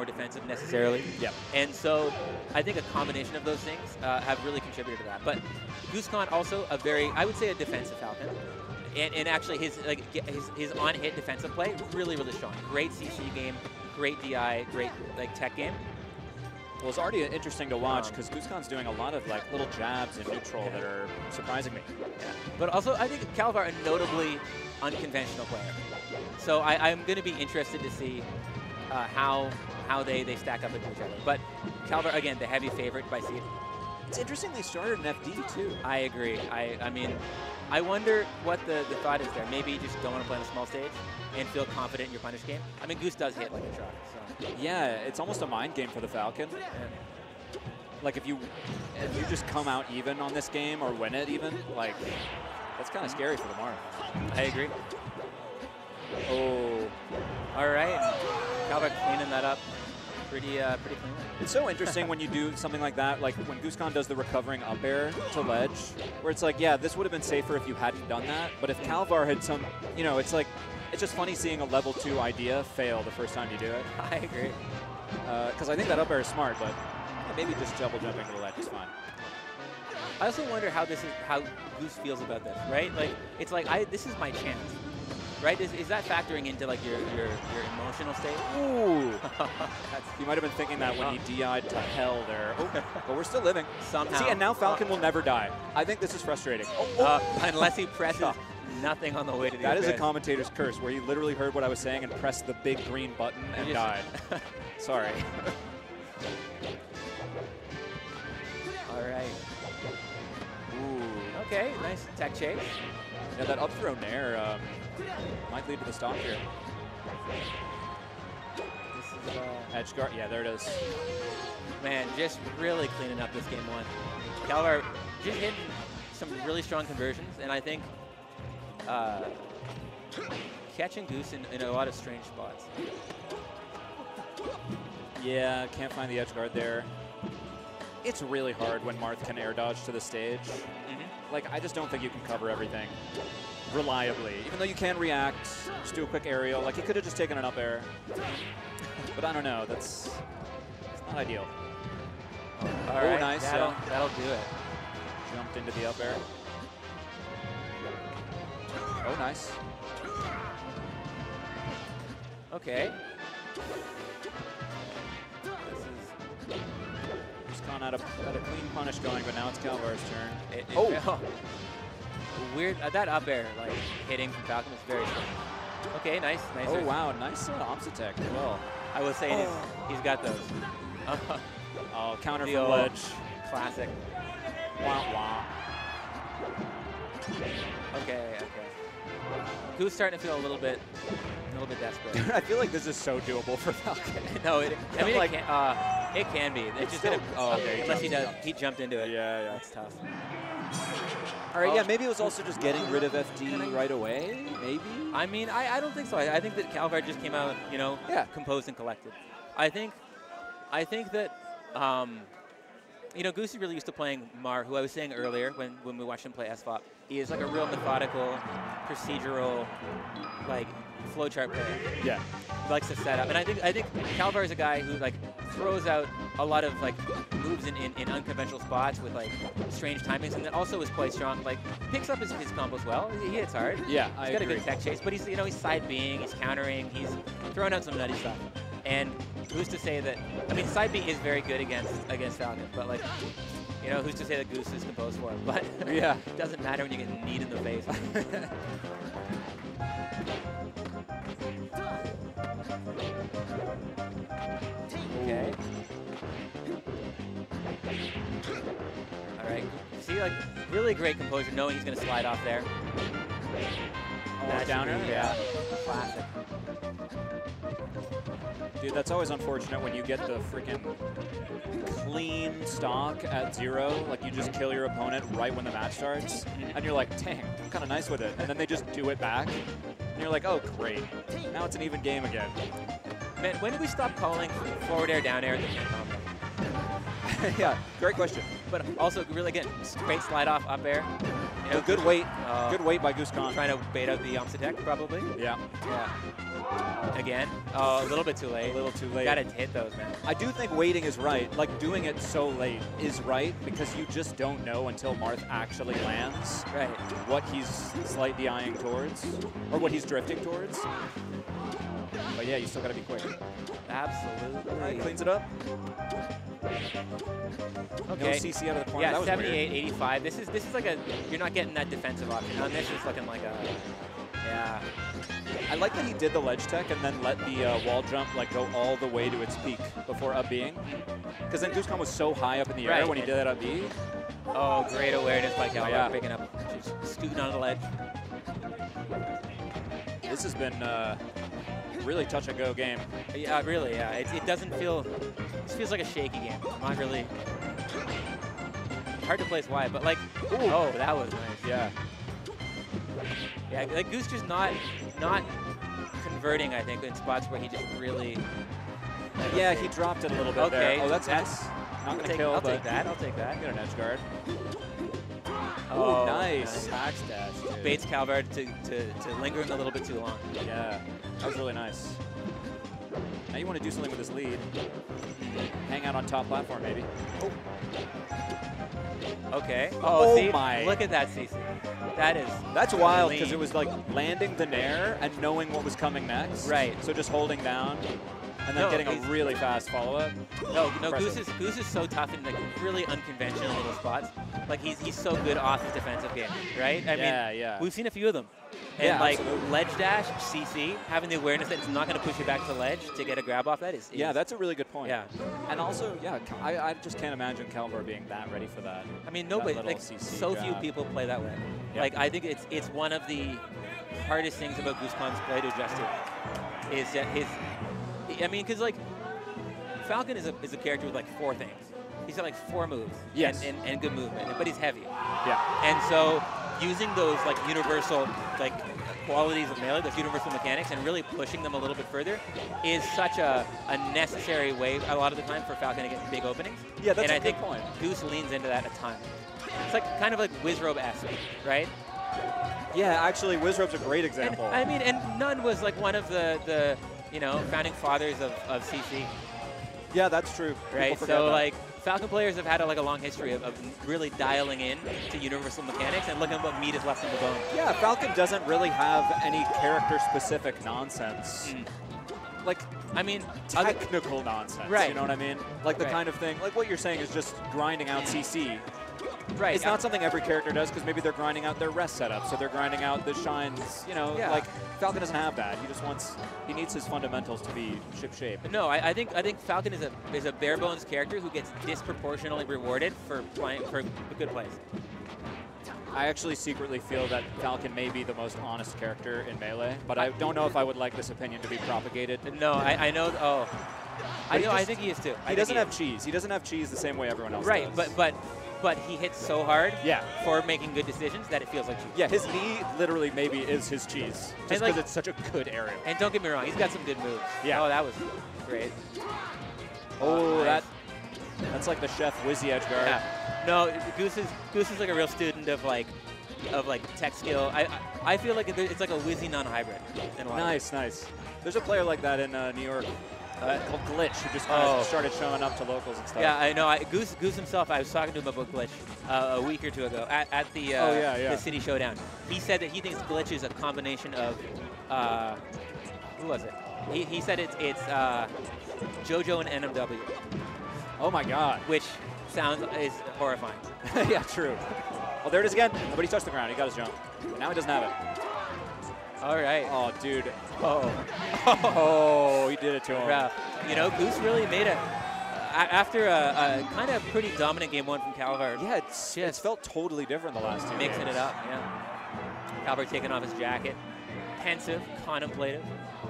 more defensive necessarily. Yeah. And so I think a combination of those things uh, have really contributed to that. But Goosekhan also a very, I would say, a defensive Falcon. And, and actually his like his, his on-hit defensive play really really strong. Great CC game, great DI, great like tech game. Well, it's already interesting to watch Um, because Goosekhan's doing a lot of like little jabs in neutral that are surprising me. Yeah. But also, I think Kalvar a notably unconventional player. So I, I'm going to be interested to see uh, how how they, they stack up against each other. But Kalvar, again, the heavy favorite by seed. It's interesting they started an FD too. I agree. I, I mean, I wonder what the, the thought is there. Maybe you just don't want to play on a small stage and feel confident in your punish game. I mean, Goose does hit like a truck. So. Yeah, it's almost a mind game for the Falcon. Like if you if you just come out even on this game or win it even, like that's kind of scary for the Marth. I agree. Oh, All right. Kalvar cleaning that up pretty uh, pretty cleanly. it's so interesting when you do something like that. Like when Goosekhan does the recovering up air to ledge, where it's like, yeah, this would have been safer if you hadn't done that. But if Kalvar had some, you know, it's like it's just funny seeing a level two idea fail the first time you do it. I agree. Because I think that up air is smart, but yeah, maybe just double jumping to the ledge is fine. I also wonder how this is how Goose feels about this, right? Like it's like I this is my chance, right? Is, is that factoring into like your your, your emotional state? Ooh. You might have been thinking that when he DI'd to hell there. Oh, but we're still living. somehow. See, and now Falcon will never die. I think this is frustrating. Oh, uh, unless he presses nothing on the way to the that is a commentator's curse, where he literally heard what I was saying and pressed the big green button and died. Sorry. All right. Ooh. Okay. Nice tech chase. Yeah, that up throw nair um, might lead to the stop here. This is uh, Edge guard. Yeah, there it is. man, just really cleaning up this game one. Kalvar just hitting some really strong conversions, and I think uh, catching Goose in, in a lot of strange spots. Yeah, can't find the edge guard there. It's really hard when Marth can air dodge to the stage. Mm-hmm. Like, I just don't think you can cover everything reliably. Even though you can react, just do a quick aerial. Like, he could have just taken an up air. But I don't know. That's it's not ideal. All Oh, nice, That'll, yeah. that'll do it. Jumped into the up air. Oh, nice. Okay. Just gone out of had a clean punish going, but now it's Kalvar's turn. it, it Oh. felt- weird. Uh, that up air, like hitting from Falcon, is very strong. Okay, nice, nice. Oh wow, nice uh, opposite tech as well. I was saying Oh. he's, he's got those. Oh, counter The from ledge. Classic. Wah wah. Okay, okay. Who's starting to feel a little bit, a little bit desperate. I feel like this is so doable for Falcon. no, it, I mean, Like- it, can, uh, it can be. It's, just still- gonna, oh, okay, he unless he jumped, does, he jumped into it. Yeah, yeah. That's tough. All right, Oh. yeah, maybe it was also just getting rid of FD right away, maybe? I mean, I, I don't think so. I, I think that Kalvar just came out, you know, Yeah. composed and collected. I think, I think that, um, you know, Goose is really used to playing Mar, who I was saying earlier when, when we watched him play SFOP. He is like a real methodical, procedural, like flowchart player. Yeah. Likes to set up, and I think I think Kalvar is a guy who like throws out a lot of like moves in, in, in unconventional spots with like strange timings, and then also is quite strong. Like picks up his, his combos well. He hits hard. Yeah, He's I got agree. a good tech chase, but he's you know he's side being, he's countering, he's throwing out some nutty stuff. And who's to say that? I mean, side B is very good against against Falcon, but like, you know, who's to say the Goose is composed for him? But Yeah. it doesn't matter when you get kneed in the face. okay. All right. See, like, really great composure, knowing he's going to slide off there. That downer? be, Yeah. Classic. Dude, that's always unfortunate when you get the freaking clean stock at zero. Like, you just kill your opponent right when the match starts. And you're like, dang, I'm kind of nice with it. And then they just do it back. And you're like, oh, great. Now it's an even game again. Man, when did we stop calling forward air, down air? in the same combo? yeah, great question. But also, really good, great slide off up air You good weight. Uh, good weight by Goosekhan. Trying to bait out the Amsah-tech, probably. Yeah, Yeah. Again. Oh, a little bit too late. a little too late. Got to hit those, man. I do think waiting is right. Like doing it so late is right because you just don't know until Marth actually lands Right. what he's slightly eyeing towards or what he's drifting towards. But yeah, you still got to be quick. Absolutely. All right, cleans it up. No Okay. CC out of the corner. Yeah, that was weird. 78, 85. This is this is like a you're not getting that defensive option on this. It's looking like a yeah. I like that he did the ledge tech and then let the uh, wall jump like go all the way to its peak before up being. Because then Goosekhan was so high up in the air Right, when he did that up B. Oh, great awareness by Kalvar, yeah. picking up, just scooting on the ledge. This has been uh, really touch and go game. Yeah, really. Yeah, it, it doesn't feel. This feels like a shaky game. Not really. Hard to place why, but like, oh, that was nice. Yeah. Yeah, like Goose just not not converting. I think in spots where he just really. Yeah, he dropped it a little bit Okay, there. Oh, that's that's- nice. Not gonna take, kill, I'll take that. I'll take that. Get an edge guard. Oh, nice. nice. Backstash. dude. Bates Kalvar to, to, to lingering a little bit too long. Yeah, that was really nice. Now you want to do something with this lead. Hang out on top platform, maybe. Oh, Okay. Oh, oh see? my. Look at that, CC. That is. that's wild because it was like landing the nair and knowing what was coming next. Right. So just holding down and then No, getting a really fast follow up. No, no. Goose is Goose is so tough in like really unconventional little spots. Like he's he's so good off his defensive game, right? I Yeah, mean, yeah. We've seen a few of them. And Yeah, like absolutely. ledge dash, CC, having the awareness that it's not going to push you back to the ledge to get a grab off that is. Yeah, that's a really good point. Yeah. And also, yeah, I, I just can't imagine Kalvar being that ready for that. I mean, nobody, like, CC so few people play that way. Yeah. Like, I think it's it's one of the hardest things about Goosekhan's play to adjust to is that his. I mean, because like Falcon is a is a character with like four things. He's got like four moves. Yes. And, and, and good movement, but he's heavy. Yeah. And so using those like universal like qualities of melee, those universal mechanics, and really pushing them a little bit further is such a, a necessary way a lot of the time for Falcon to get big openings. Yeah, that's and a I good think point. Goose leans into that a ton. It's like kind of like Wizrobe-esque, right? Yeah, actually, Wizrobe's a great And, example. I mean, and n0ne was like one of the, the you know, founding fathers of, of CC, yeah, that's true. People right? So that. like Falcon players have had a, like a long history of, of really dialing in to universal mechanics and looking at what meat is left in the bone. Yeah, Falcon doesn't really have any character-specific nonsense. Mm. Like I mean, other- technical nonsense. Right. You know what I mean? Like the Right. kind of thing. Like what you're saying is just grinding out CC. Right? It's not something every character does because maybe they're grinding out their rest setup, so they're grinding out the shines. You know, Yeah. like Falcon doesn't have that. He just wants. He needs his fundamentals to be ship shape. No, I, I think I think Falcon is a is a bare bones character who gets disproportionately rewarded for playing for good plays. I actually secretly feel that Falcon may be the most honest character in Melee, but I don't know if I would like this opinion to be propagated. No, I, I know. Oh, I But he know. I think he is too. I He doesn't is. have cheese. He doesn't have cheese the same way everyone else right, does. but but but he hits so hard Yeah. for making good decisions that it feels like cheese. Yeah, his knee literally maybe is his cheese, just because like- it's such a good aerial. And don't get me wrong, he's got some good moves. Yeah. Oh, that was great. Oh, nice. that that's like the chef Wizzy edge guard. Yeah. No, Goose is Goose is like a real student of like of like tech skill. I I, I feel like it's like a Wizzy non-hybrid. In a lot of ways. Nice, nice. There's a player like that in uh, New York uh, called Glitch who just kind of Oh. started showing up to locals and stuff. Yeah, I know. I, Goose, Goose himself, I was talking to him about Glitch uh, a week or two ago at, at the uh, Oh, yeah, yeah. the City Showdown. He said that he thinks Glitch is a combination of, uh, who was it? He, he said it's it's uh, JoJo and NMW, Oh my God. which sounds is horrifying. yeah, true. Oh, there it is again. Nobody touched the ground. He got his jump. But now he doesn't have it. All right. Oh, dude. Oh, Oh, he did it to him. Ralph. You know, Goose really made a. a- After a, a kind of pretty dominant game one from Kalvar, Yeah, it's, it's felt totally different the last two mixing games. it up, yeah. Kalvar taking off his jacket, pensive, contemplative.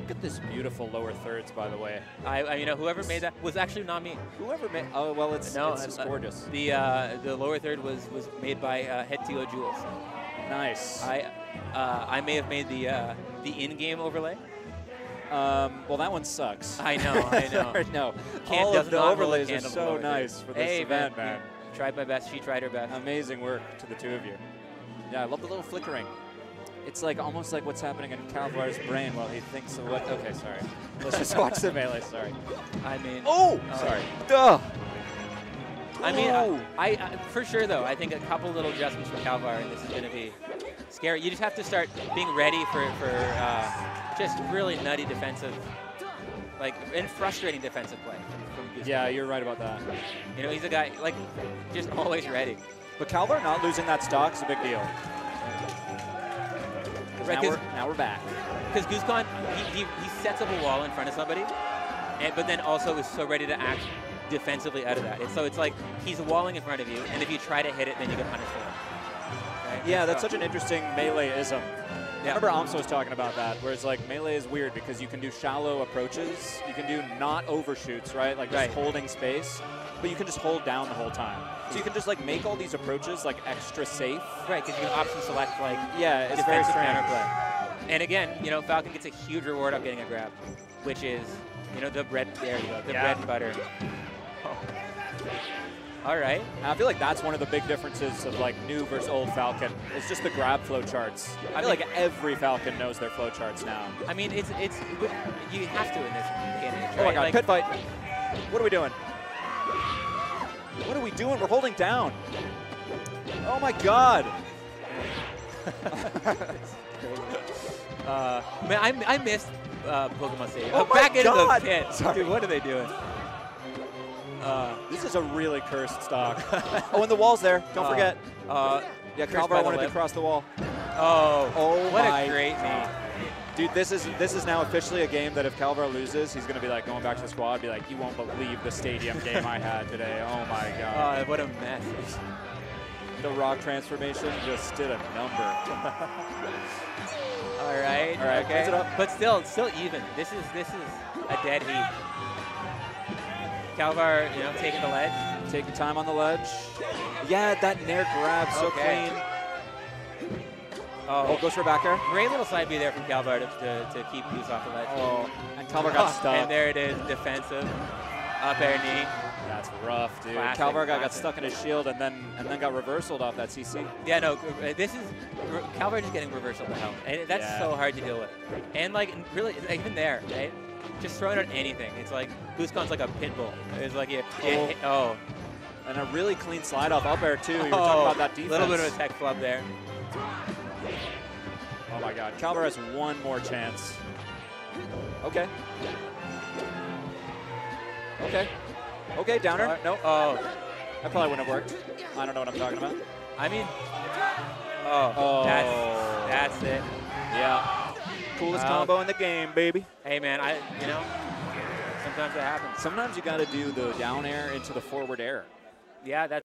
Look at this beautiful lower thirds, by the way. I, I you know, whoever made that was actually not me. Whoever made. Oh well, it's No, it's just uh, gorgeous. The uh, the lower third was was made by uh, Hetio Jules. Nice. I uh, I may have made the uh, the in-game overlay. Um, well, that one sucks. I know, I know. no, Can't- all of the overlays are so nice for this hey, event, man, man. Tried my best. She tried her best. Amazing work to the two of you. Yeah, I love the little flickering. It's like almost like what's happening in Kalvar's brain while he thinks of what. Okay, sorry. Let's just watch the melee. Sorry. I mean, Oh, Oh. sorry. Duh. I mean, Oh. I, I, I- for sure though, I think a couple little adjustments from Kalvar, and this is going to be scary. You just have to start being ready for for uh, just really nutty defensive, like and frustrating defensive play. From, from Guzman. Yeah, you're right about that. you know he's a guy like just always ready. But Kalvar not losing that stock is a big deal. Right, now, 'cause- we're, now we're back. Because Guzman, he, he, he sets up a wall in front of somebody, and, but then also is so ready to act defensively out of that. And so it's like he's walling in front of you, and if you try to hit it, then you get punished for it. Yeah, that's such an interesting melee-ism. I remember Amsa was talking about that, where it's like melee is weird because you can do shallow approaches, you can do not overshoots, right? Like just Right. holding space, but you can just hold down the whole time. So you can just like make all these approaches like extra safe. Right, because you can option select like Yeah, it's very counterplay. And again, you know, Falcon gets a huge reward of getting a grab, which is, you know, the bread. There you go, the Yeah. bread and butter. All right. And I feel like that's one of the big differences of like new versus old Falcon. It's just the grab flow charts. I feel mean- like every Falcon knows their flow charts now. I mean, it's it's you have to in this day and age. Oh my god, Like, pit fight. What are we doing? What are we doing? We're holding down. Oh my god. Uh, man, I, I missed uh, Pokemon Stadium. Oh my Back into God! the pit. Sorry. Dude, what are they doing? Uh, this is a really cursed stock. oh, and the wall's there. Don't Uh, forget. Uh, Yeah, Kalvar by the wanted to cross the wall. oh, Oh what my a great knee. Dude, this is this is now officially a game that if Kalvar loses, he's gonna be like going back to the squad, be like, you won't believe the stadium game I had today. Oh my god. Oh, what a mess. the rock transformation just did a number. All right. All right, Okay. it up. But still, still even. This is this is a dead heat. Kalvar, you know, taking the ledge. Taking time on the ledge. Yeah, that nair grab so Okay. clean. Oh, Oh, goes for a back air. great little side B there from Kalvar to, to, to keep Goose off the ledge. Oh, and Kalvar got stuck. And there it is, defensive. Up air knee. That's rough, dude. Classic, Kalvar got, got stuck in his shield and then and then got reversaled off that CC. Yeah, no, uh, this is Calvar just getting reversal to hell, and that's Yeah. so hard to deal with. And like, really, even there, right? Just throwing at anything. It's like Goosekhan's like a pit bull. It's like, yeah, Oh. oh, And a really clean slide off up air too. You were oh, talking about that defense. A little bit of a tech flub there. Oh my god. Kalvar has one more chance. Okay. Okay. Okay, downer. No, Oh, that probably wouldn't have worked. I don't know what I'm talking about. I mean, oh, Oh. that's that's it. Yeah. Coolest Wow. combo in the game, baby. Hey man, I you know, sometimes it happens. Sometimes you got to do the down air into the forward air. Yeah, that's.